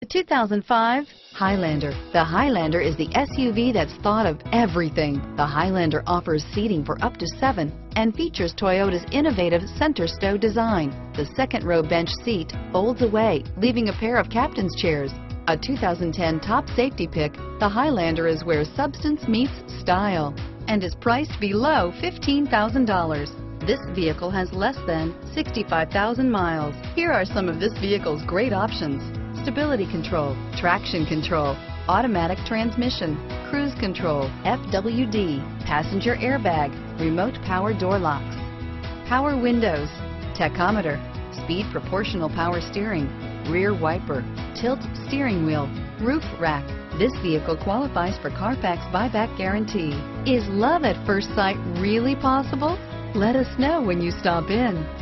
The 2005 Highlander. The Highlander is the SUV that's thought of everything. The Highlander offers seating for up to seven and features Toyota's innovative center stow design. The second row bench seat folds away, leaving a pair of captain's chairs. A 2010 top safety pick, the Highlander is where substance meets style and is priced below $15,000. This vehicle has less than 65,000 miles. Here are some of this vehicle's great options stability control, traction control, automatic transmission, cruise control, FWD, passenger airbag, remote power door locks, power windows, tachometer, speed proportional power steering, rear wiper, tilt steering wheel, roof rack. This vehicle qualifies for Carfax buyback guarantee. Is love at first sight really possible? Let us know when you stop in.